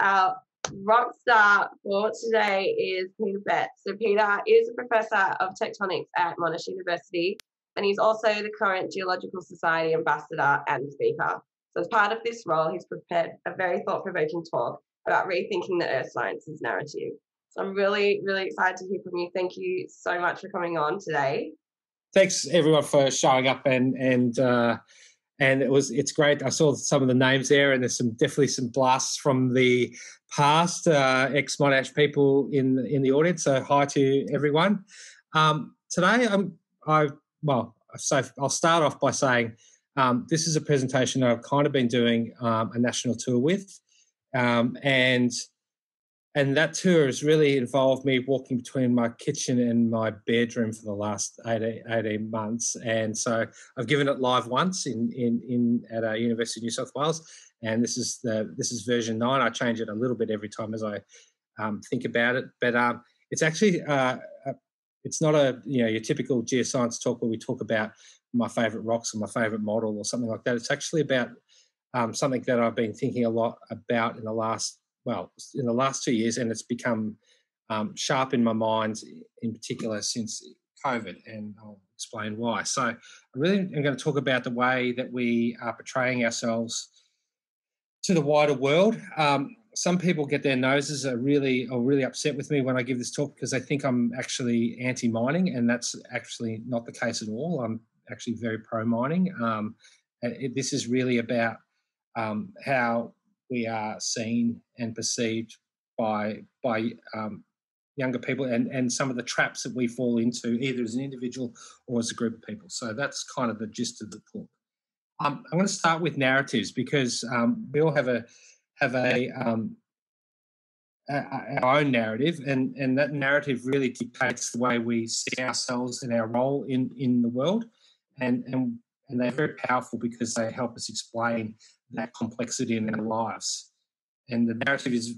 our rock star for today is Peter Betts. So Peter is a professor of tectonics at Monash University, and he's also the current Geological Society ambassador and speaker. So as part of this role, he's prepared a very thought-provoking talk about rethinking the earth sciences narrative. So I'm really, really excited to hear from you. Thank you so much for coming on today. Thanks everyone for showing up and and uh, and it was it's great. I saw some of the names there, and there's some definitely some blasts from the past uh, ex Monash people in in the audience. So hi to everyone. Um, today, I'm I well, so I'll start off by saying um, this is a presentation that I've kind of been doing um, a national tour with, um, and and that tour has really involved me walking between my kitchen and my bedroom for the last 18, 18 months. And so I've given it live once in in, in at a University of New South Wales, and this is the this is version nine. I change it a little bit every time as I um, think about it, but um, it's actually uh, it's not a you know your typical geoscience talk where we talk about my favorite rocks or my favorite model or something like that. It's actually about um, something that I've been thinking a lot about in the last well, in the last two years, and it's become um, sharp in my mind, in particular since COVID, and I'll explain why. So, I really am going to talk about the way that we are portraying ourselves to the wider world. Um, some people get their noses are really are really upset with me when I give this talk because they think I'm actually anti-mining, and that's actually not the case at all. I'm actually very pro-mining. Um, it, this is really about um, how we are seen and perceived by by um, younger people and, and some of the traps that we fall into either as an individual or as a group of people. So that's kind of the gist of the talk. Um, I'm going to start with narratives because um, we all have a have a, um, a, our own narrative, and and that narrative really dictates the way we see ourselves and our role in in the world, and and and they're very powerful because they help us explain that complexity in our lives. And the narrative is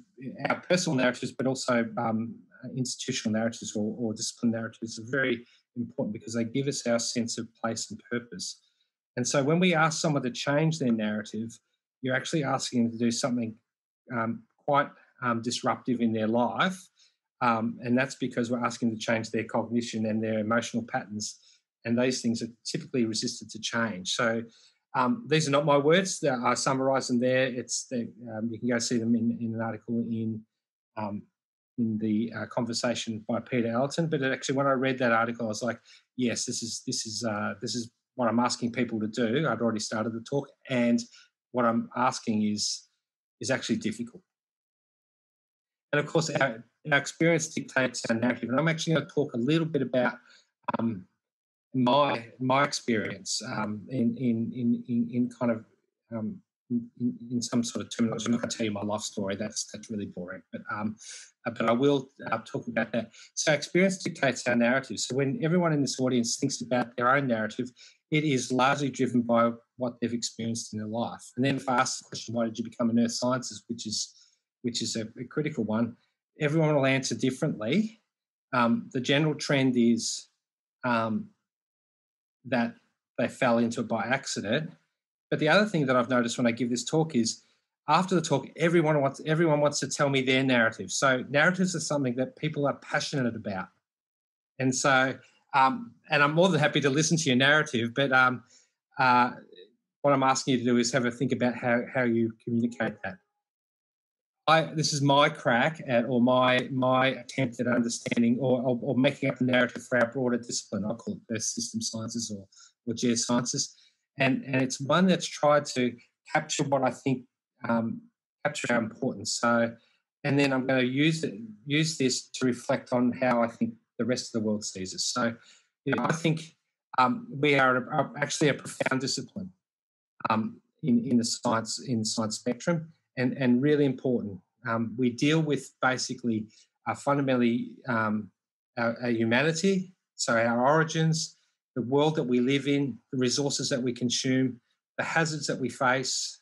our personal narratives, but also um, institutional narratives or, or discipline narratives are very important because they give us our sense of place and purpose. And so when we ask someone to change their narrative, you're actually asking them to do something um, quite um, disruptive in their life. Um, and that's because we're asking them to change their cognition and their emotional patterns. And these things are typically resistant to change. So um, these are not my words. I summarise them there. It's the, um, you can go see them in, in an article in um, in the uh, conversation by Peter Allerton. But actually, when I read that article, I was like, yes, this is this is uh, this is what I'm asking people to do. I'd already started the talk, and what I'm asking is is actually difficult. And of course, our, our experience dictates our narrative. And I'm actually going to talk a little bit about um, my my experience um, in, in, in in kind of um, in, in, some sort of terminology. I'm not going to tell you my life story. That's that's really boring. But um, uh, but I will uh, talk about that. So experience dictates our narrative. So when everyone in this audience thinks about their own narrative, it is largely driven by what they've experienced in their life. And then if I ask the question, why did you become an earth scientist, which is which is a, a critical one, everyone will answer differently. Um, the general trend is um, that they fell into it by accident. But the other thing that I've noticed when I give this talk is after the talk, everyone wants everyone wants to tell me their narrative. So narratives are something that people are passionate about, and so um, and I'm more than happy to listen to your narrative. But um, uh, what I'm asking you to do is have a think about how how you communicate that. I, this is my crack at, or my my attempt at understanding or, or, or, making up a narrative for our broader discipline. I call it system sciences or, or geosciences. And, and it's one that's tried to capture what I think um, capture our importance. So, and then I'm going to use it, use this to reflect on how I think the rest of the world sees us. So, you know, I think um, we are a, actually a profound discipline um, in, in the science in the science spectrum and, and really important. Um, we deal with basically uh, fundamentally um, our, our, humanity, so our origins, the world that we live in, the resources that we consume, the hazards that we face,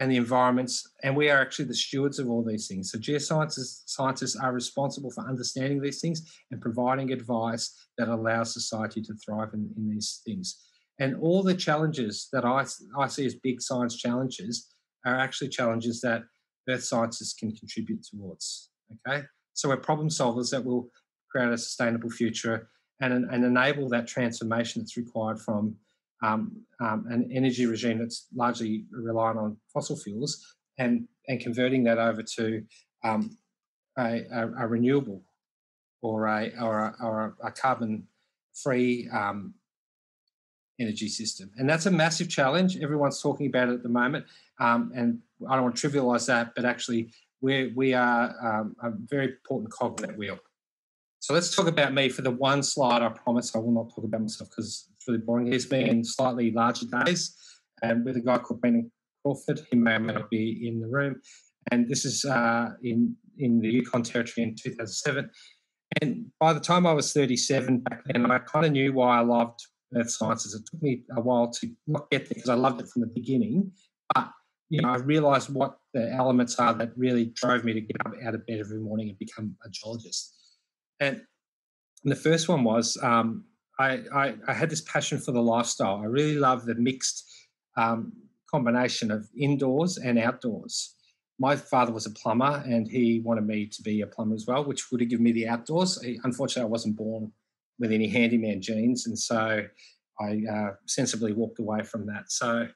and the environments. And we are actually the stewards of all these things. So geoscientists scientists are responsible for understanding these things and providing advice that allows society to thrive in, in these things. And all the challenges that I, I see as big science challenges are actually challenges that earth scientists can contribute towards. Okay, so we're problem solvers that will create a sustainable future and, and enable that transformation that's required from um, um, an energy regime that's largely reliant on fossil fuels and, and converting that over to um, a, a, a, renewable or a, or a, or a carbon free um, energy system. And that's a massive challenge. Everyone's talking about it at the moment. Um, and I don't want to trivialize that, but actually, we're, we are um, a very important cog in that wheel. So let's talk about me for the one slide. I promise I will not talk about myself because it's really boring. It's been slightly larger days and with a guy called Brendan Crawford. He may or may not be in the room. And this is uh, in, in the Yukon Territory in 2007. And by the time I was 37 back then, I kind of knew why I loved earth sciences. It took me a while to not get there because I loved it from the beginning. But you know, I realised what the elements are that really drove me to get up out of bed every morning and become a geologist. And, and the first one was um, I, I, I, had this passion for the lifestyle. I really love the mixed um, combination of indoors and outdoors. My father was a plumber and he wanted me to be a plumber as well, which would have given me the outdoors. Unfortunately, I wasn't born with any handyman genes. And so I uh, sensibly walked away from that. So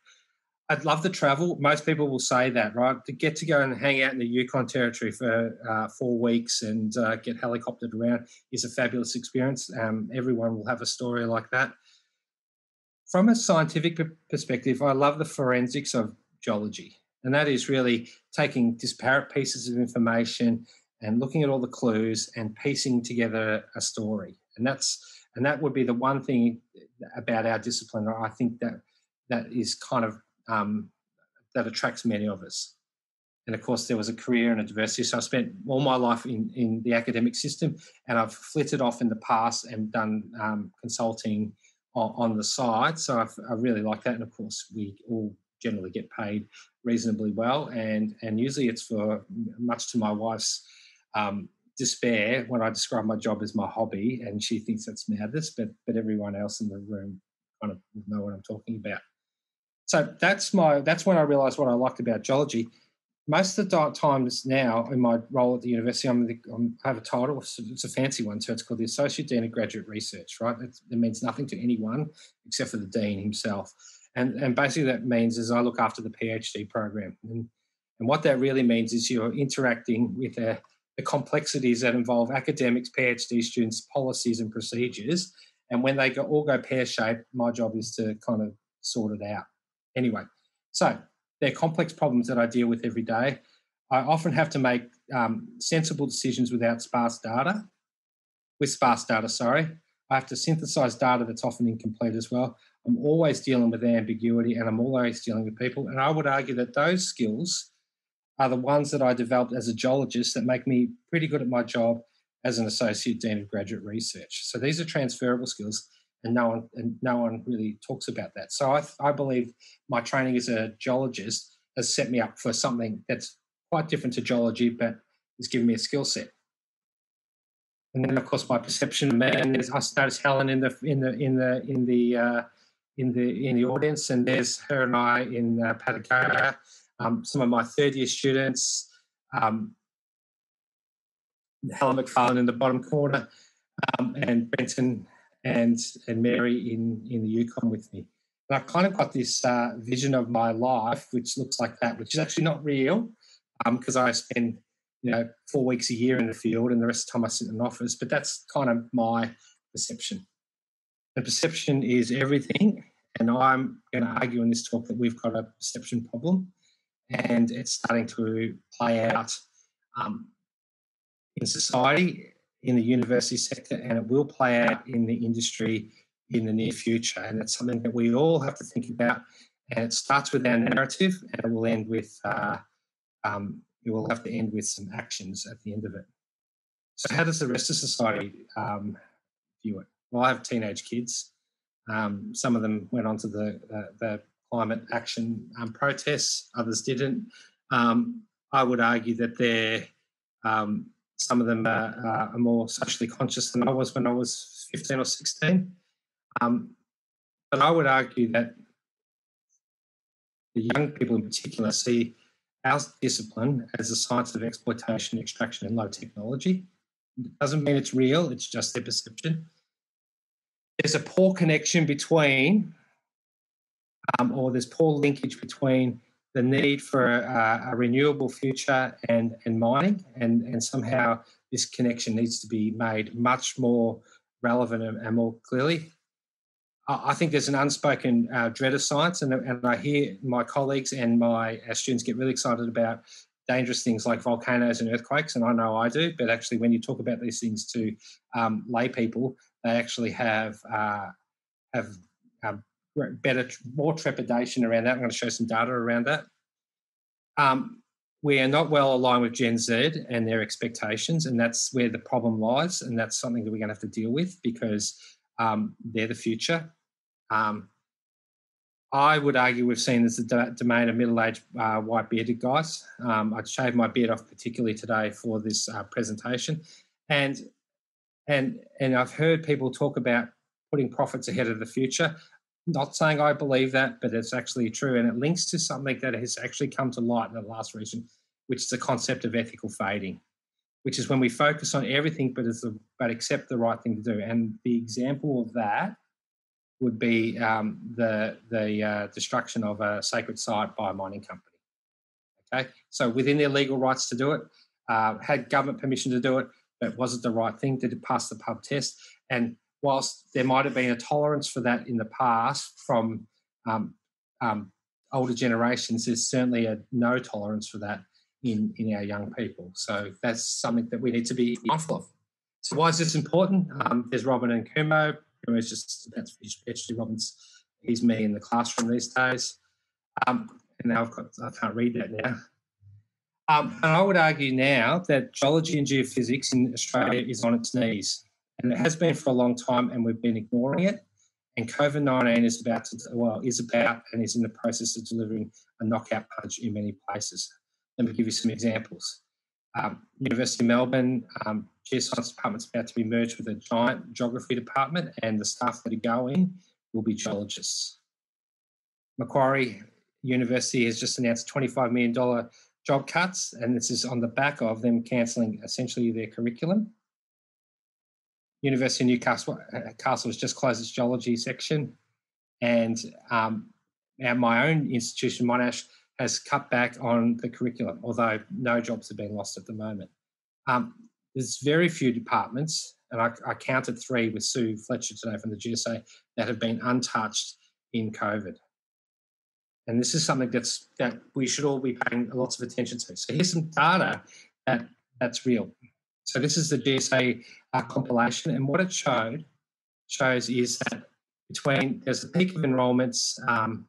I'd love to travel. Most people will say that, right? To get to go and hang out in the Yukon Territory for uh, four weeks and uh, get helicoptered around is a fabulous experience. Um, everyone will have a story like that. From a scientific perspective, I love the forensics of geology. And that is really taking disparate pieces of information and looking at all the clues and piecing together a story. And that's and that would be the one thing about our discipline. I think that that is kind of um, that attracts many of us. And of course, there was a career and a diversity. So I spent all my life in, in the academic system, and I've flitted off in the past and done um, consulting on, on, the side. So I've, I really like that. And of course, we all generally get paid reasonably well, and and usually it's for much to my wife's um, despair when I describe my job as my hobby, and she thinks that's madness. But but everyone else in the room kind of know what I'm talking about. So that's my that's when I realised what I liked about geology. Most of the times now in my role at the university, I'm, the, I'm i have a title. It's a fancy one, so it's called the Associate Dean of Graduate Research. Right, it, it means nothing to anyone except for the dean himself. And and basically that means is I look after the PhD program. And and what that really means is you're interacting with a, the complexities that involve academics, PhD students, policies, and procedures. And when they go, all go pear shaped, my job is to kind of sort it out. Anyway, so they're complex problems that I deal with every day. I often have to make um, sensible decisions without sparse data, with sparse data, sorry. I have to synthesize data that's often incomplete as well. I'm always dealing with ambiguity and I'm always dealing with people. And I would argue that those skills are the ones that I developed as a geologist that make me pretty good at my job as an associate dean of graduate research. So these are transferable skills and no one and no one really talks about that. So I, I believe my training as a geologist has set me up for something that's quite different to geology, but has given me a skill set. And then, of course, my perception of man is I noticed Helen in the in the in the in the uh, in the in the audience, and there's her and I in uh, Patagonia. Um, some of my third year students, um, Helen McFarlane in the bottom corner, um, and Brenton and and Mary in in the Yukon with me. And I kind of got this uh, vision of my life, which looks like that, which is actually not real, because um, I spend you know four weeks a year in the field, and the rest of the time I sit in an office. But that's kind of my perception. And perception is everything. And I'm going to argue in this talk that we've got a perception problem, and it's starting to play out um, in society in the university sector and it will play out in the industry in the near future. And it's something that we all have to think about. And it starts with our narrative and it will end with, uh, um, it will have to end with some actions at the end of it. So, how does the rest of society um, view it? Well, I have teenage kids. Um, some of them went on to the, the, the climate action um, protests, others didn't. Um, I would argue that they're um, some of them are, are, more socially conscious than I was when I was 15 or 16. Um, but I would argue that the young people in particular see our discipline as a science of exploitation, extraction, and low technology. It doesn't mean it's real, it's just their perception. There's a poor connection between, um, or there's poor linkage between the need for a, a, renewable future and, and mining, and, and somehow this connection needs to be made much more relevant and, and more clearly. I think there's an unspoken uh, dread of science, and, and I hear my colleagues and my students get really excited about dangerous things like volcanoes and earthquakes, and I know I do. But actually, when you talk about these things to um, lay people, they actually have uh, have um, better, more trepidation around that. I'm going to show some data around that. Um, we are not well aligned with Gen Z and their expectations, and that's where the problem lies, and that's something that we're going to have to deal with because um, they're the future. Um, I would argue we've seen this the domain of middle-aged uh, white bearded guys. Um, I'd shaved my beard off particularly today for this uh, presentation, and and and I've heard people talk about putting profits ahead of the future. Not saying I believe that, but it's actually true, and it links to something that has actually come to light in the last recent, which is the concept of ethical fading which is when we focus on everything but the, but accept the right thing to do. And the example of that would be um, the the uh, destruction of a sacred site by a mining company. Okay, so within their legal rights to do it, uh, had government permission to do it, but was it the right thing? Did it pass the pub test? And whilst there might have been a tolerance for that in the past from um, um, older generations, there's certainly a no tolerance for that in, in our young people. So that's something that we need to be mindful of. So why is this important? Um, there's Robin and Kumo. Kumo's just that's PhD. Robin's he's me in the classroom these days. Um, and now I've got I can't read that now. Um, and I would argue now that geology and geophysics in Australia is on its knees, and it has been for a long time, and we've been ignoring it. And COVID nineteen is about to well is about and is in the process of delivering a knockout punch in many places. Let me give you some examples. Um, University of Melbourne um, Geoscience Department is about to be merged with a giant geography department, and the staff that are going will be geologists. Macquarie University has just announced $25 million job cuts, and this is on the back of them cancelling essentially their curriculum. University of Newcastle uh, Castle has just closed its geology section, and um, my own institution, Monash, has cut back on the curriculum, although no jobs have been lost at the moment. Um, there's very few departments, and I, I, counted three with Sue Fletcher today from the GSA that have been untouched in COVID. And this is something that's that we should all be paying lots of attention to. So here's some data that that's real. So this is the GSA uh, compilation, and what it showed shows is that between there's a peak of enrolments um,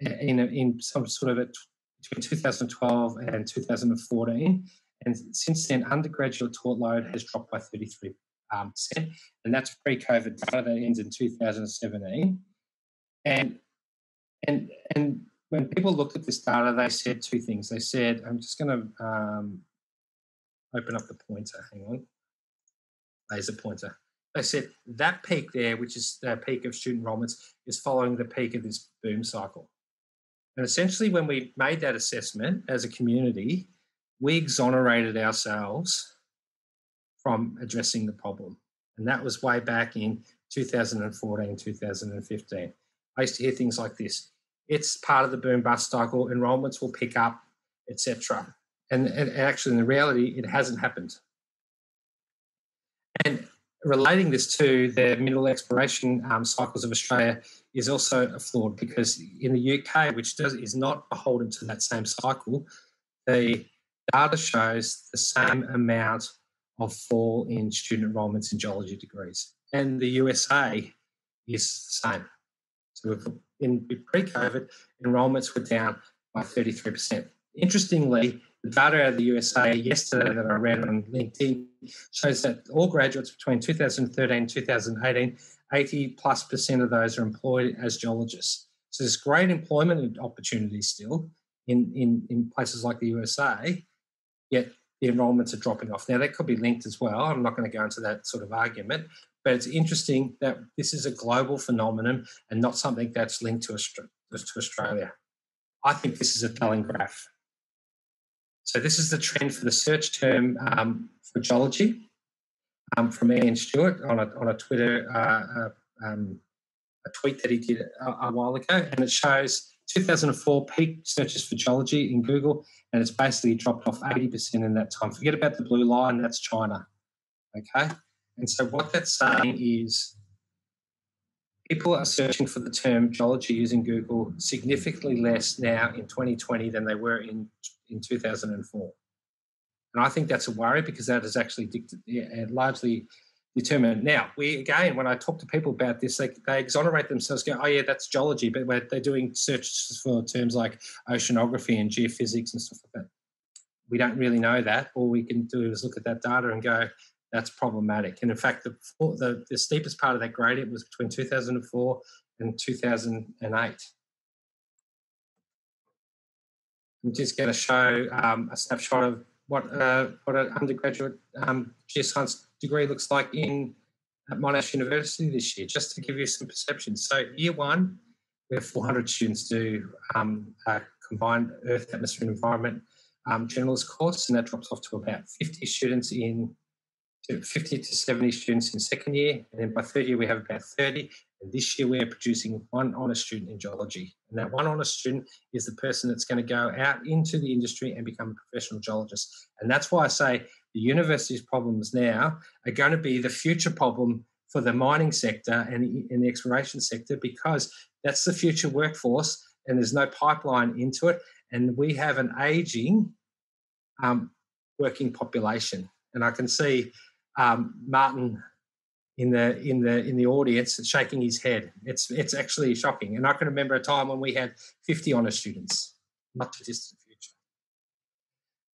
in, in some sort of a, between 2012 and 2014. And since then, undergraduate taught load has dropped by 33%. Um, and that's pre-COVID data that ends in 2017. And and and when people looked at this data, they said two things. They said, I'm just going to um, open up the pointer. Hang on, laser pointer. They said that peak there, which is the peak of student enrollments, is following the peak of this boom cycle. And essentially, when we made that assessment as a community, we exonerated ourselves from addressing the problem. And that was way back in 2014, 2015. I used to hear things like this it's part of the boom bust cycle, enrollments will pick up, etc. And, and actually, in reality, it hasn't happened. And relating this to the mineral exploration um, cycles of Australia is also a flawed because in the UK, which does is not beholden to that same cycle, the data shows the same amount of fall in student enrolments in geology degrees, and the USA is the same. So in pre-COVID, enrolments were down by 33%. Interestingly, the data out of the USA yesterday that I read on LinkedIn shows that all graduates between 2013 and 2018, 80 plus percent of those are employed as geologists. So there's great employment opportunities still in, in, in places like the USA, yet the enrolments are dropping off. Now, that could be linked as well. I'm not going to go into that sort of argument, but it's interesting that this is a global phenomenon and not something that's linked to, to Australia. I think this is a telling graph. So this is the trend for the search term um, for geology um, from Iain Stewart on a, on a Twitter uh, uh, um, a tweet that he did a, a, while ago, and it shows 2004 peak searches for geology in Google, and it's basically dropped off 80% in that time. Forget about the blue line, that's China. Okay, and so what that's saying is people are searching for the term geology using Google significantly less now in 2020 than they were in, in 2004. And I think that's a worry because that is actually yeah, uh, largely determined. Now, we again, when I talk to people about this, they, they exonerate themselves, go, oh, yeah, that's geology, but they're doing searches for terms like oceanography and geophysics and stuff like that. We don't really know that. All we can do is look at that data and go, that's problematic. And in fact, the, the, the steepest part of that gradient was between 2004 and 2008. I'm just going to show um, a snapshot of what uh, what an undergraduate um, geoscience degree looks like in at Monash University this year, just to give you some perception. So year one, we have 400 students do um, a combined Earth, atmosphere, and environment um, generalist course, and that drops off to about 50 students in 50 to 70 students in second year, and then by third year we have about 30. And this year we are producing one honours student in geology, and that one honours student is the person that's going to go out into the industry and become a professional geologist. And that's why I say the university's problems now are going to be the future problem for the mining sector and in the exploration sector because that's the future workforce, and there's no pipeline into it, and we have an aging um, working population. And I can see um, Martin in the in the in the audience shaking his head. It's it's actually shocking. And I can remember a time when we had 50 honor students, not too distant future.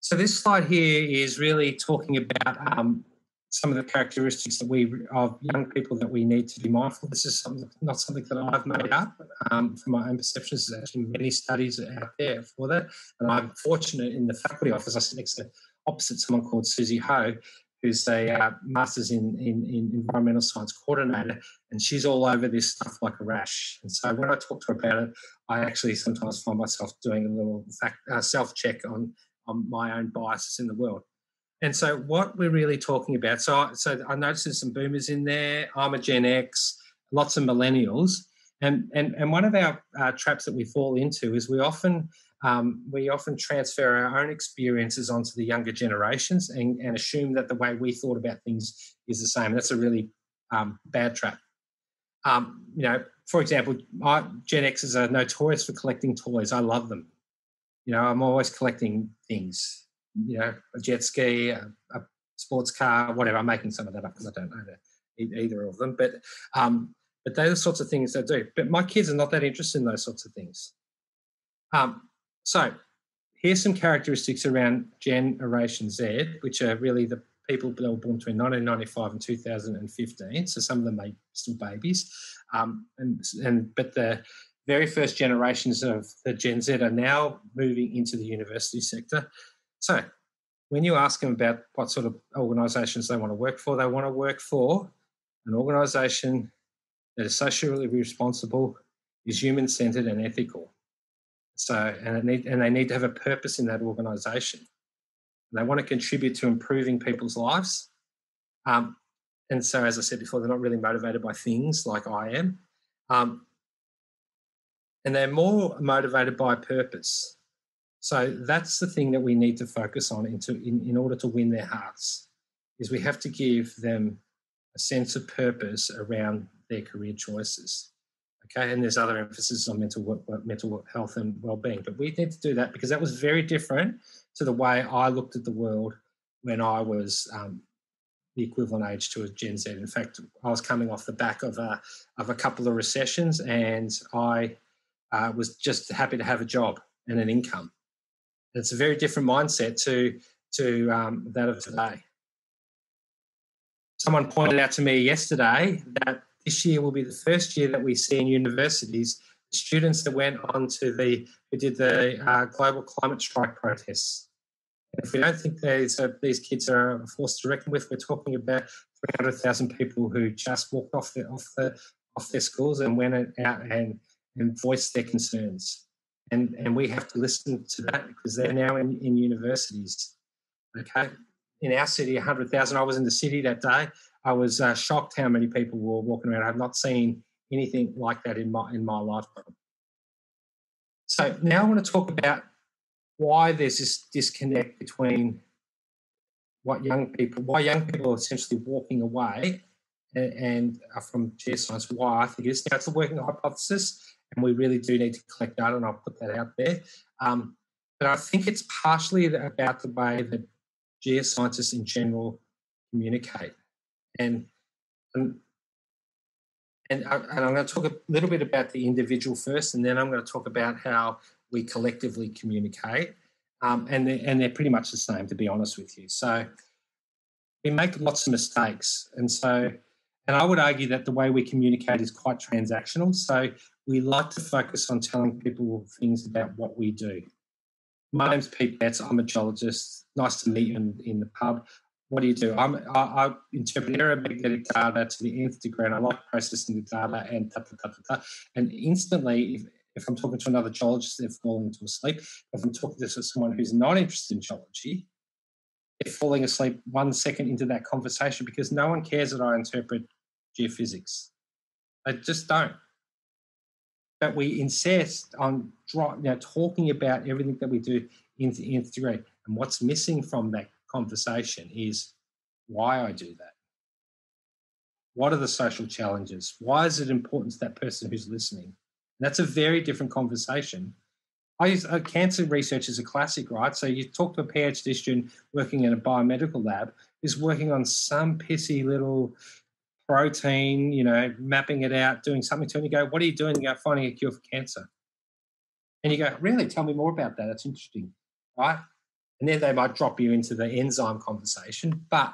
So this slide here is really talking about um, some of the characteristics that we of young people that we need to be mindful. This is something, not something that I've made up um, from my own perceptions. There's actually many studies out there for that. And I'm fortunate in the faculty office. I sit next to opposite someone called Susie Ho, who's a uh, master's in, in, in, environmental science coordinator, and she's all over this stuff like a rash. And so when I talk to her about it, I actually sometimes find myself doing a little fact, uh, self check on, on my own biases in the world. And so what we're really talking about, so I, so I noticed there's some boomers in there. I'm a Gen X, lots of millennials. And, and, and one of our uh, traps that we fall into is we often um, we often transfer our own experiences onto the younger generations and, and, assume that the way we thought about things is the same. That's a really um, bad trap. Um, you know, for example, I, Gen Xers are notorious for collecting toys. I love them. You know, I'm always collecting things. You know, a jet ski, a, a sports car, whatever. I'm making some of that up because I don't the, either of them. But um, but those sorts of things they do. But my kids are not that interested in those sorts of things. Um, so here's some characteristics around Generation Z, which are really the people that were born between 1995 and 2015. So some of them may still babies, um, and, and but the very first generations of the Gen Z are now moving into the university sector. So when you ask them about what sort of organisations they want to work for, they want to work for an organisation that is socially responsible, is human centred and ethical. So, and, need, and they need to have a purpose in that organisation. They want to contribute to improving people's lives. Um, and so, as I said before, they're not really motivated by things like I am. Um, and they're more motivated by purpose. So that's the thing that we need to focus on into, in, in order to win their hearts, is we have to give them a sense of purpose around their career choices. Okay, and there's other emphasis on mental work, mental health and well-being, but we need to do that because that was very different to the way I looked at the world when I was um, the equivalent age to a Gen Z. In fact, I was coming off the back of a of a couple of recessions, and I uh, was just happy to have a job and an income. it's a very different mindset to to um, that of today. Someone pointed out to me yesterday that this year will be the first year that we see in universities students that went on to the who did the uh, global climate strike protests. if we don't think these, uh, these kids are a force to reckon with, we're talking about 300,000 people who just walked off, the, off, the, off their schools and went out and, and voiced their concerns. and and we have to listen to that because they're now in, in universities. Okay, in our city, hundred thousand. I was in the city that day. I was uh, shocked how many people were walking around. I've not seen anything like that in my in my lifetime. So now I want to talk about why there's this disconnect between what young people, why young people are essentially walking away and, and from geoscience, why I think it is. Now, it's a working hypothesis, and we really do need to collect data, and I'll put that out there. Um, but I think it's partially about the way that geoscientists in general communicate. And, and and, I, and I'm going to talk a little bit about the individual first, and then I'm going to talk about how we collectively communicate. Um, and, they're, and they're pretty much the same, to be honest with you. So we make lots of mistakes. And so, and I would argue that the way we communicate is quite transactional. So we like to focus on telling people things about what we do. My name's Pete Betts. I'm a geologist. Nice to meet you in, in the pub what do you do? I'm, I, I interpret aeromagnetic data to the nth degree, and I like processing the data and. And instantly, if, if I'm talking to another geologist, they're falling into sleep. If I'm talking to someone who's not interested in geology, they're falling asleep one second into that conversation because no one cares that I interpret geophysics. They just don't. But we insist on you know, talking about everything that we do in the nth degree. And what's missing from that conversation is why I do that. What are the social challenges? Why is it important to that person who's listening? And that's a very different conversation. I use, uh, cancer research is a classic, right? So you talk to a PhD student working in a biomedical lab who's working on some pissy little protein, you know, mapping it out, doing something to it. And you go, what are you doing? You go, finding a cure for cancer. And you go, really? Tell me more about that. That's interesting, right? And then they might drop you into the enzyme conversation. But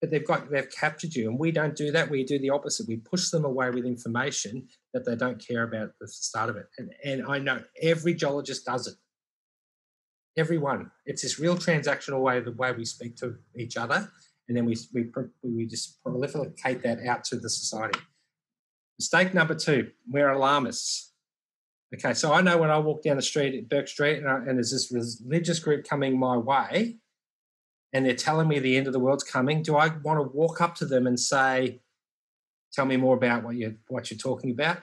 but they've got they've captured you, and we don't do that. We do the opposite. We push them away with information that they don't care about at the start of it. And and I know every geologist does it. Everyone. It's this real transactional way, the way we speak to each other, and then we we we just proliferate that out to the society. Mistake number two: we're alarmists. Okay, so I know when I walk down the street at Bourke Street and, I, and there's this religious group coming my way and they're telling me the end of the world's coming, do I want to walk up to them and say, tell me more about what you're, what you're talking about?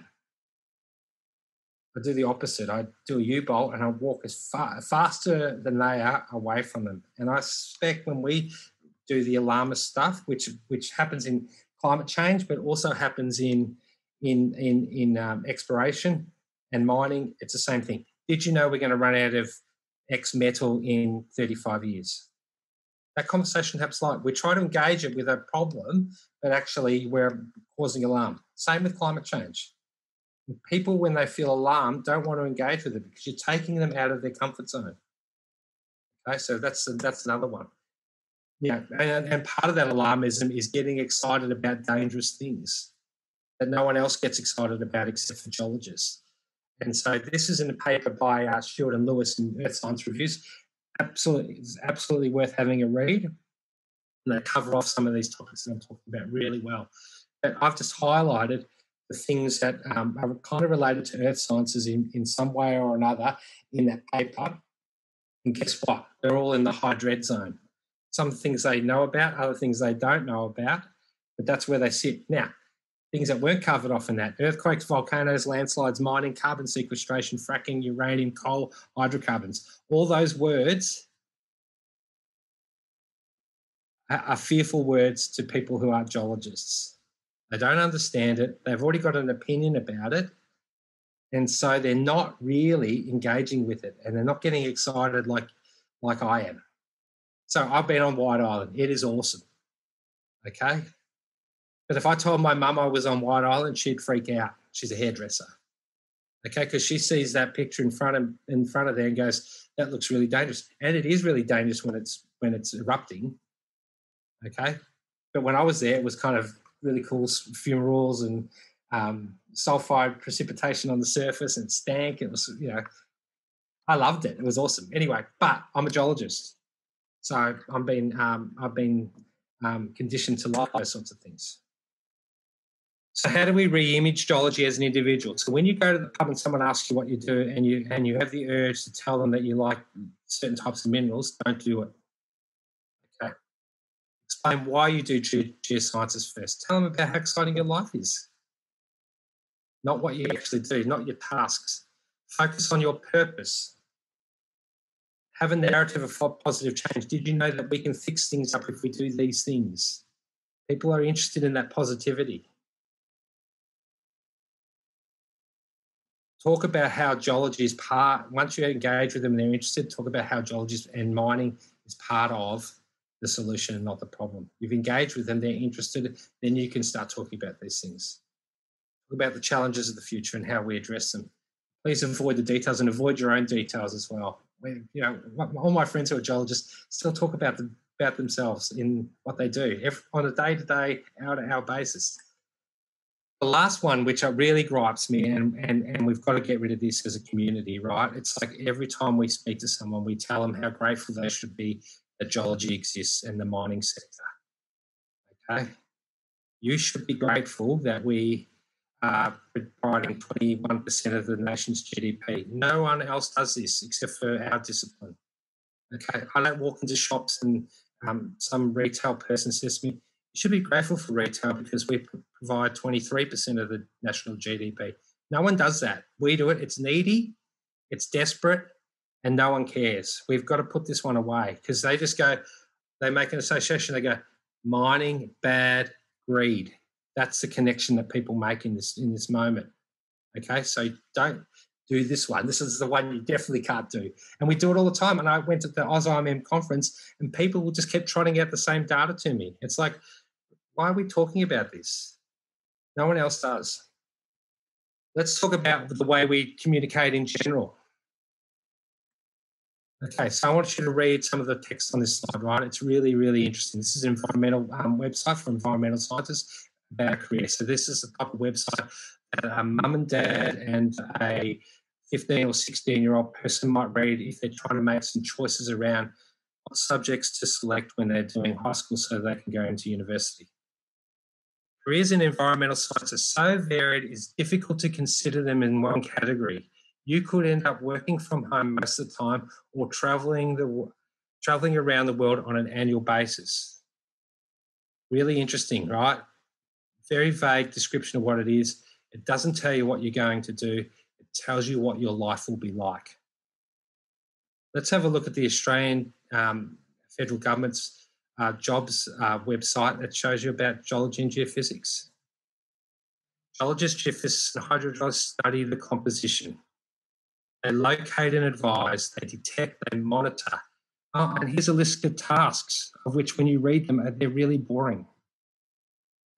I do the opposite. I do a U-bolt and I walk as far faster than they are away from them. And I suspect when we do the alarmist stuff, which which happens in climate change, but also happens in in in in um, exploration, and mining, it's the same thing. Did you know we're going to run out of X metal in 35 years? That conversation happens like we try to engage it with a problem, but actually we're causing alarm. Same with climate change. People, when they feel alarmed, don't want to engage with it because you're taking them out of their comfort zone. Okay, so that's that's another one. Yeah, and, and part of that alarmism is getting excited about dangerous things that no one else gets excited about except for geologists. And so this is in a paper by uh, Stewart and Lewis in Earth Science Reviews. Absolutely, it's absolutely worth having a read. And they cover off some of these topics that I'm talking about really well. But I've just highlighted the things that um, are kind of related to earth sciences in, in some way or another in that paper. And guess what? They're all in the high dread zone. Some things they know about, other things they don't know about, but that's where they sit. Now, things that weren't covered off in that earthquakes, volcanoes, landslides, mining, carbon sequestration, fracking, uranium, coal, hydrocarbons. All those words are fearful words to people who aren't geologists. They don't understand it, they've already got an opinion about it. And so they're not really engaging with it and they're not getting excited like, like I am. So I've been on White Island. It is awesome. Okay. But if I told my mum I was on White Island, she'd freak out. She's a hairdresser. Okay, because she sees that picture in front of in front of there and goes, "That looks really dangerous," and it is really dangerous when it's when it's erupting. Okay, but when I was there, it was kind of really cool fumaroles and um, sulfide precipitation on the surface and stank. It was, you know, I loved it. It was awesome. Anyway, but I'm a geologist, so I'm been um, I've been um, conditioned to like those sorts of things. So how do we re-image geology as an individual? So when you go to the pub and someone asks you what you do, and you and you have the urge to tell them that you like certain types of minerals, don't do it. Okay. Explain why you do ge- geosciences first. Tell them about how exciting your life is. Not what you actually do, not your tasks. Focus on your purpose. Have a narrative of positive change. Did you know that we can fix things up if we do these things? People are interested in that positivity. Talk about how geology is part, once you engage with them and they're interested, talk about how geology and mining is part of the solution and not the problem. You've engaged with them, they're interested, then you can start talking about these things. Talk about the challenges of the future and how we address them. Please avoid the details and avoid your own details as well. We, you know, all my friends who are geologists still talk about them, about themselves in what they do every, on a day-to-day, hour-to-hour basis the last one, which really gripes me, and, and, and we've got to get rid of this as a community, right? It's like every time we speak to someone, we tell them how grateful they should be that geology exists in the mining sector. Okay? You should be grateful that we are providing 21% of the nation's GDP. No one else does this except for our discipline. Okay? I don't walk into shops and um, some retail person says to me, should be grateful for retail because we provide 23% of the national GDP. No one does that. We do it. It's needy, it's desperate, and no one cares. We've got to put this one away because they just go, they make an association, they go, mining, bad, greed. That's the connection that people make in this in this moment. Okay, so don't do this one. This is the one you definitely can't do. And we do it all the time. And I went to the AusIMM conference and people will just keep trotting out the same data to me. It's like, why are we talking about this? No one else does. Let's talk about the way we communicate in general. Okay, so I want you to read some of the text on this slide, right? It's really, really interesting. This is an environmental um, website for environmental scientists about career. So this is the type of website that a mum and dad and a 15 or 16 year old person might read if they're trying to make some choices around what subjects to select when they're doing high school so they can go into university. Careers in environmental science are so varied, it's difficult to consider them in one category. You could end up working from home most of the time or traveling the traveling around the world on an annual basis. Really interesting, right? Very vague description of what it is. It doesn't tell you what you're going to do. It tells you what your life will be like. Let's have a look at the Australian um, federal government's uh, jobs uh, website that shows you about geology and geophysics. Geologists, geophysicists, and hydrogeologists study the composition. They locate and advise, they detect, they monitor. Oh, and here's a list of tasks, of which when you read them, they're really boring.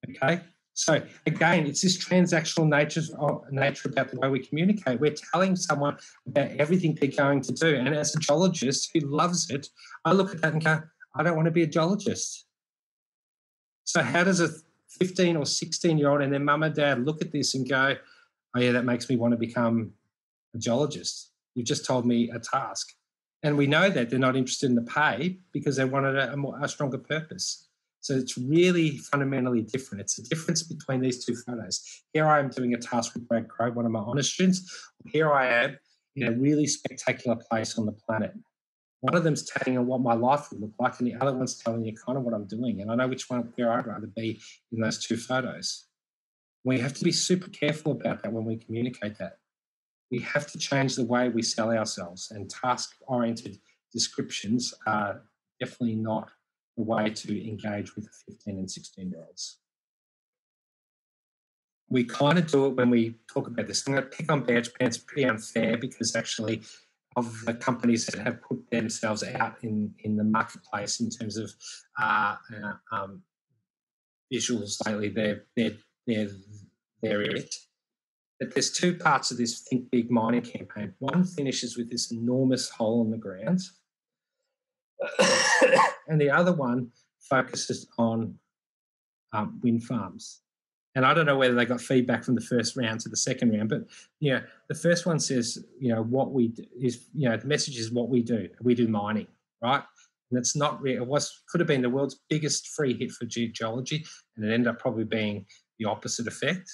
Okay? So again, it's this transactional nature, of nature about the way we communicate. We're telling someone about everything they're going to do. And as a geologist who loves it, I look at that and go, I don't want to be a geologist. So, how does a 15 or 16 year old and their mum and dad look at this and go, oh, yeah, that makes me want to become a geologist? You've just told me a task. And we know that they're not interested in the pay because they wanted a, a, more, a stronger purpose. So it's really fundamentally different. It's a difference between these two photos. Here I am doing a task with Brad Crow, one of my honours students. Here I am in a really spectacular place on the planet one of them's telling you what my life would look like, and the other one's telling you kind of what I'm doing. And I know which one where I'd rather be in those two photos. We have to be super careful about that when we communicate that. We have to change the way we sell ourselves, and task oriented descriptions are definitely not the way to engage with 15 and 16 year olds. We kind of do it when we talk about this. I'm going to pick on badge pants, pretty unfair because actually of the companies that have put themselves out in, in the marketplace in terms of uh, uh, um, visuals lately. They're, they're, they're, they're it. But there's two parts of this Think Big mining campaign. One finishes with this enormous hole in the ground, and the other one focuses on um, wind farms. And I don't know whether they got feedback from the first round to the second round, but you know, the first one says, you know, what we do is, you know, the message is what we do. We do mining, right? And it's not really, it was could have been the world's biggest free hit for geology, and it ended up probably being the opposite effect.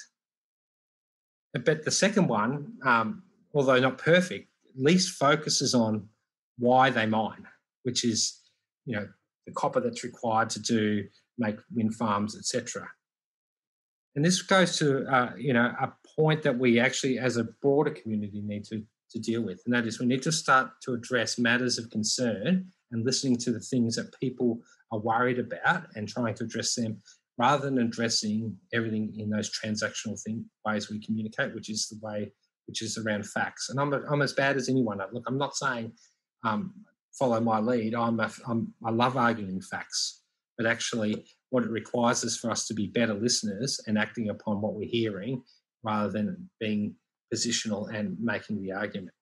But the second one, um, although not perfect, at least focuses on why they mine, which is, you know, the copper that's required to do make wind farms, etc. And this goes to, uh, you know, a point that we actually, as a broader community, need to to deal with, and that is we need to start to address matters of concern and listening to the things that people are worried about and trying to address them rather than addressing everything in those transactional thing, ways we communicate, which is the way which is around facts. And I'm, I'm as bad as anyone. Look, I'm not saying um, follow my lead. I'm, a, I'm I love arguing facts, but actually, what it requires is for us to be better listeners and acting upon what we're hearing, rather than being positional and making the argument.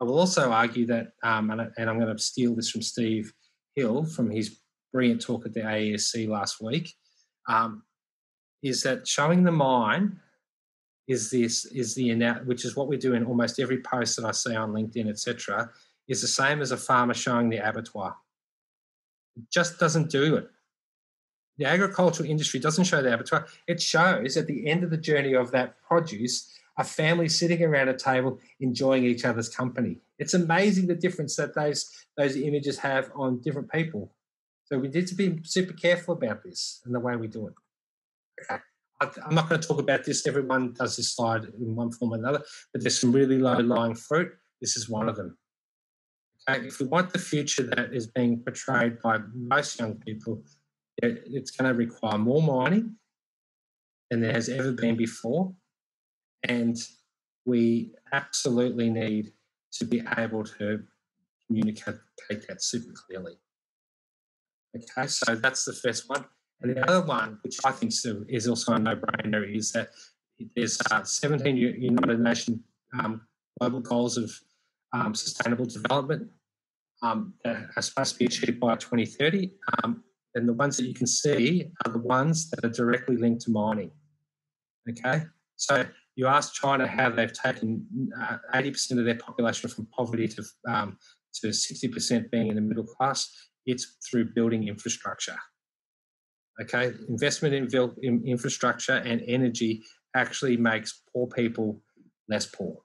I will also argue that, um, and, and I'm going to steal this from Steve Hill from his brilliant talk at the AESC last week um, is that showing the mine is this is the which is what we do in almost every post that I see on LinkedIn, etc. Is the same as a farmer showing the abattoir. It just doesn't do it. The agricultural industry doesn't show the abattoir. It shows at the end of the journey of that produce a family sitting around a table enjoying each other's company. It's amazing the difference that those those images have on different people. So we need to be super careful about this and the way we do it. Okay. I'm not going to talk about this. Everyone does this slide in one form or another, but there's some really low lying fruit. This is one of them. Okay. If we want the future that is being portrayed by most young people, it's going to require more mining than there has ever been before. And we absolutely need to be able to communicate that super clearly. Okay, so that's the first one. And the other one, which I think is also a no-brainer, is that there's uh, 17 United Nations um, global goals of um, sustainable development um, that are supposed to be achieved by 2030. Um, and the ones that you can see are the ones that are directly linked to mining. Okay, so you ask China how they've taken uh, 80% of their population from poverty to um, to 60% being in the middle class it's through building infrastructure. Okay, investment in, in infrastructure and energy actually makes poor people less poor.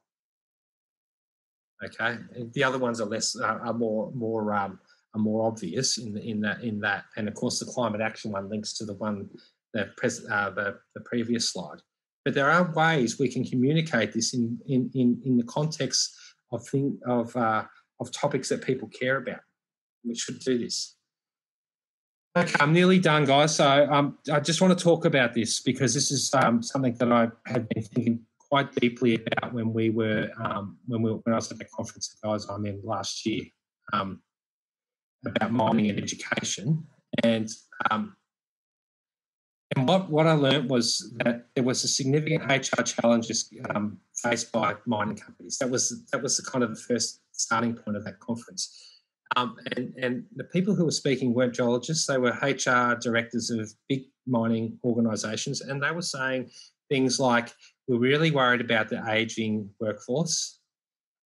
Okay, the other ones are less uh, are more more um, are more obvious in the, in that in that, and of course the climate action one links to the one the pres, uh, the, the previous slide. But there are ways we can communicate this in in in, in the context of thing of uh, of topics that people care about we should do this. Okay, I'm nearly done, guys. So um, I just want to talk about this because this is um, something that I have been thinking quite deeply about when we were um, when we when I was at the conference guys I'm in last year um, about mining and education, and um, and what what I learned was that there was a significant HR challenges um, faced by mining companies. That was that was the kind of the first starting point of that conference. Um, and, and the people who were speaking weren't geologists, they were HR directors of big mining organisations, and they were saying things like, We're really worried about the ageing workforce.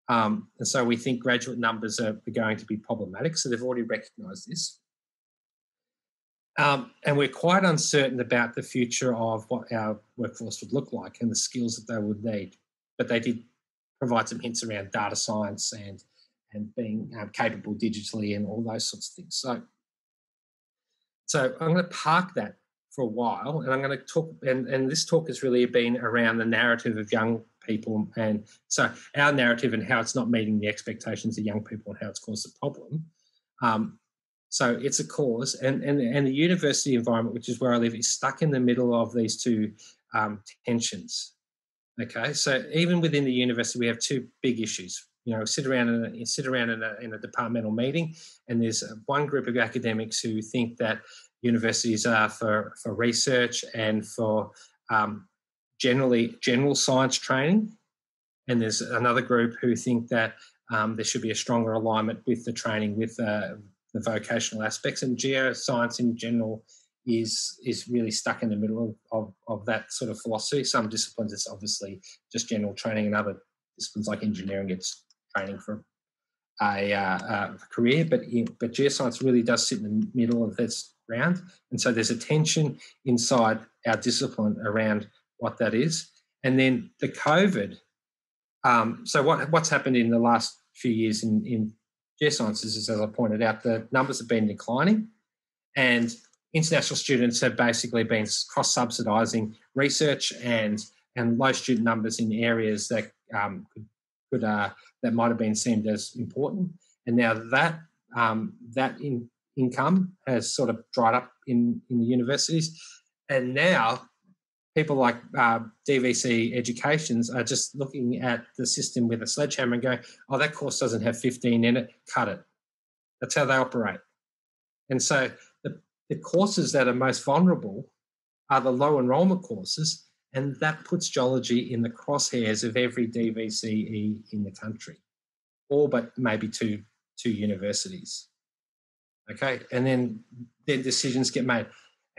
Um, and so we think graduate numbers are going to be problematic. So they've already recognised this. Um, and we're quite uncertain about the future of what our workforce would look like and the skills that they would need. But they did provide some hints around data science and and being um, capable digitally and all those sorts of things. So, so I'm going to park that for a while, and I'm going to talk. And, and this talk has really been around the narrative of young people, and so our narrative and how it's not meeting the expectations of young people and how it's caused a problem. Um, so it's a cause, and, and and the university environment, which is where I live, is stuck in the middle of these two um, tensions. Okay, so even within the university, we have two big issues you know sit around in a, sit around in a, in a departmental meeting, and there's one group of academics who think that universities are for for research and for um, generally general science training, and there's another group who think that um, there should be a stronger alignment with the training with uh, the vocational aspects. And geoscience in general is is really stuck in the middle of, of, of, that sort of philosophy. Some disciplines it's obviously just general training, and other disciplines like engineering it's training for a, uh, a career, but but geoscience really does sit in the middle of this ground, and so there's a tension inside our discipline around what that is. And then the COVID. Um, so what what's happened in the last few years in, in geosciences is, as I pointed out, the numbers have been declining, and international students have basically been cross subsidising research and and low student numbers in areas that um, could, could uh, that might have been seen as important. And now that um, that in, income has sort of dried up in in the universities, and now people like uh, DVC educations are just looking at the system with a sledgehammer and going, "Oh, that course doesn't have 15 in it. Cut it." That's how they operate. And so the, the courses that are most vulnerable are the low enrollment courses and that puts geology in the crosshairs of every DVCE in the country, all but maybe two, two universities. Okay, and then then decisions get made,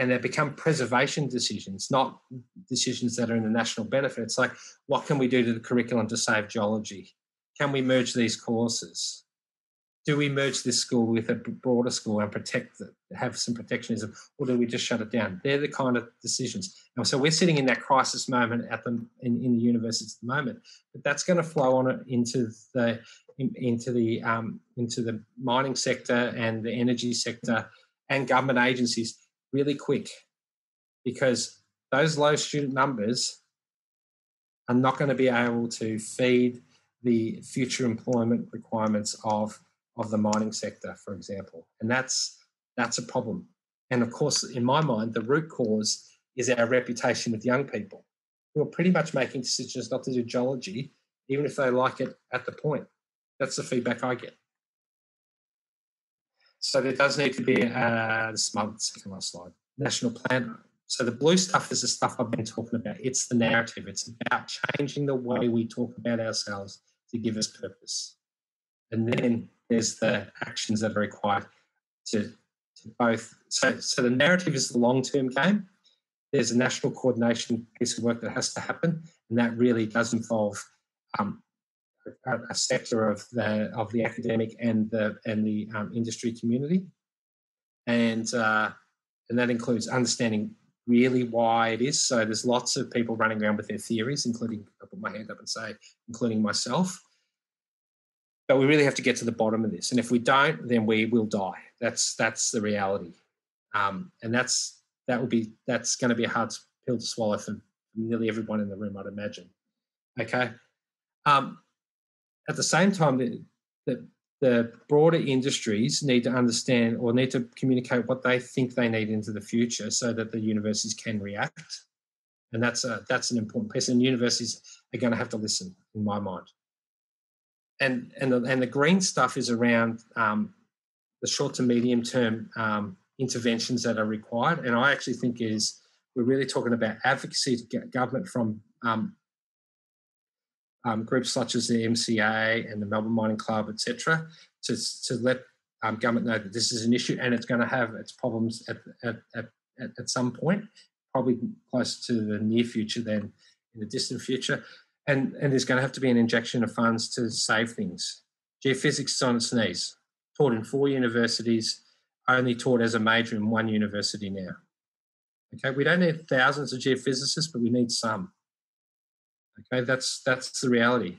and they become preservation decisions, not decisions that are in the national benefit. It's like, what can we do to the curriculum to save geology? Can we merge these courses? do we merge this school with a broader school and protect it, have some protectionism, or do we just shut it down? They're the kind of decisions. And so we're sitting in that crisis moment at the in, in the universities at the moment, but that's going to flow on into the in, into the um, into the mining sector and the energy sector and government agencies really quick, because those low student numbers are not going to be able to feed the future employment requirements of of the mining sector, for example, and that's that's a problem. And of course, in my mind, the root cause is our reputation with young people who are pretty much making decisions not to do geology, even if they like it at the point. That's the feedback I get. So there does need to be a smart second last slide. National plan. So the blue stuff is the stuff I've been talking about. It's the narrative. It's about changing the way we talk about ourselves to give us purpose. And then there's the actions that are required to, to both. So, so the narrative is the long term game. There's a national coordination piece of work that has to happen, and that really does involve um, a, a, sector of the of the academic and the and the um, industry community, and uh, and that includes understanding really why it is. So there's lots of people running around with their theories, including I put my hand up and say, including myself. But we really have to get to the bottom of this, and if we don't, then we will die. That's that's the reality, um, and that's that will be that's going to be a hard pill to swallow for nearly everyone in the room, I'd imagine. Okay. Um, at the same time, the, the, the broader industries need to understand or need to communicate what they think they need into the future, so that the universities can react. And that's a, that's an important piece. And universities are going to have to listen, in my mind and and the, and the green stuff is around um, the short to medium term um, interventions that are required. And I actually think is we're really talking about advocacy to get government from um, um groups such as the MCA and the Melbourne Mining Club, etc., to to let um, government know that this is an issue and it's going to have its problems at at, at, at some point, probably close to the near future than in the distant future and, and there's going to have to be an injection of funds to save things. Geophysics is on its knees, taught in four universities, only taught as a major in one university now. Okay, we don't need thousands of geophysicists, but we need some. Okay, that's that's the reality.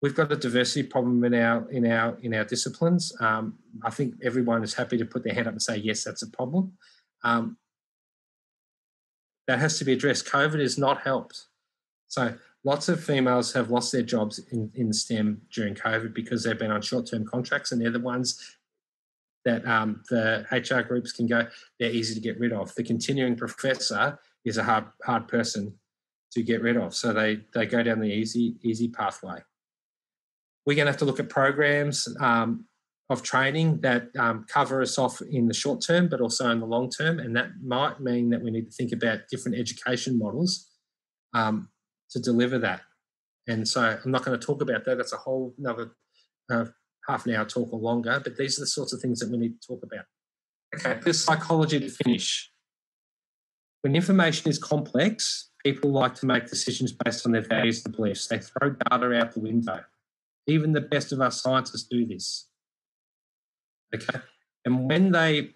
We've got a diversity problem in our in our in our disciplines. Um, I think everyone is happy to put their hand up and say yes, that's a problem. Um, that has to be addressed. COVID has not helped. So lots of females have lost their jobs in, in STEM during COVID because they've been on short term contracts and they're the ones that um, the HR groups can go, they're easy to get rid of. The continuing professor is a hard, hard person to get rid of. So they, they go down the easy, easy pathway. We're going to have to look at programs um, of training that um, cover us off in the short term, but also in the long term. And that might mean that we need to think about different education models um, to deliver that. And so I'm not going to talk about that. That's a whole another uh, half an hour talk or longer. But these are the sorts of things that we need to talk about. Okay, this psychology to finish. When information is complex, people like to make decisions based on their values and beliefs. They throw data out the window. Even the best of our scientists do this. Okay, and when they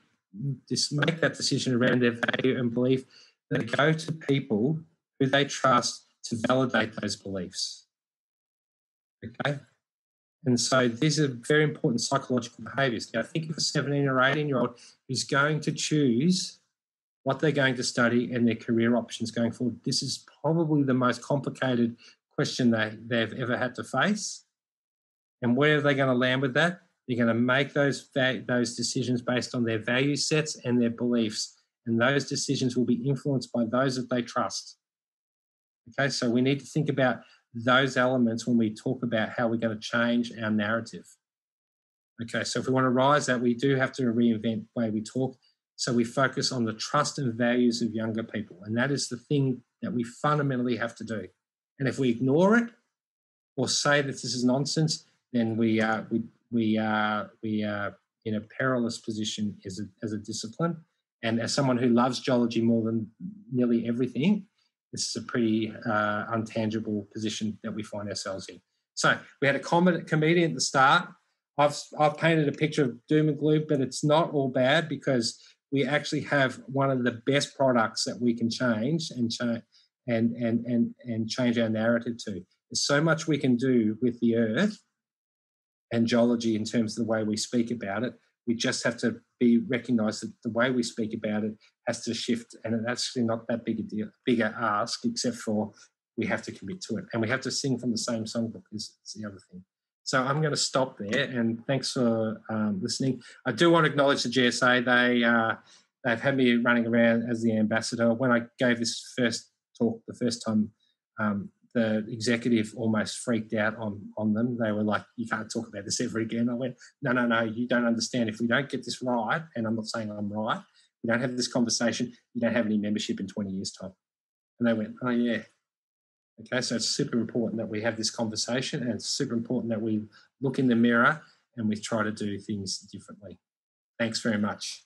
just make that decision around their value and belief, they go to people who they trust to validate those beliefs. Okay? And so these are very important psychological behaviors. Now, think of a 17 or 18 year old who's going to choose what they're going to study and their career options going forward. This is probably the most complicated question they, they've ever had to face. And where are they going to land with that? They're going to make those, those decisions based on their value sets and their beliefs. And those decisions will be influenced by those that they trust. Okay, so we need to think about those elements when we talk about how we're going to change our narrative. Okay, so if we want to rise that, we do have to reinvent the way we talk. So we focus on the trust and values of younger people. And that is the thing that we fundamentally have to do. And if we ignore it or say that this is nonsense, then we are, we, we are, we are in a perilous position as a, as a discipline. And as someone who loves geology more than nearly everything, this is a pretty uh, untangible position that we find ourselves in. So we had a com- comedian at the start. I've I've painted a picture of doom and gloom, but it's not all bad because we actually have one of the best products that we can change and change and and and and change our narrative to. There's so much we can do with the earth and geology in terms of the way we speak about it. We just have to be recognised that the way we speak about it has to shift, and it's actually not that big a deal, bigger ask, except for we have to commit to it, and we have to sing from the same songbook. Is, is the other thing. So I'm going to stop there, and thanks for um, listening. I do want to acknowledge the GSA. They uh, they've had me running around as the ambassador. When I gave this first talk the first time, um, the executive almost freaked out on on them. They were like, "You can't talk about this ever again." I went, "No, no, no. You don't understand. If we don't get this right, and I'm not saying I'm right, we don't have this conversation. You don't have any membership in 20 years' time." And they went, "Oh yeah." Okay, so it's super important that we have this conversation, and it's super important that we look in the mirror and we try to do things differently. Thanks very much.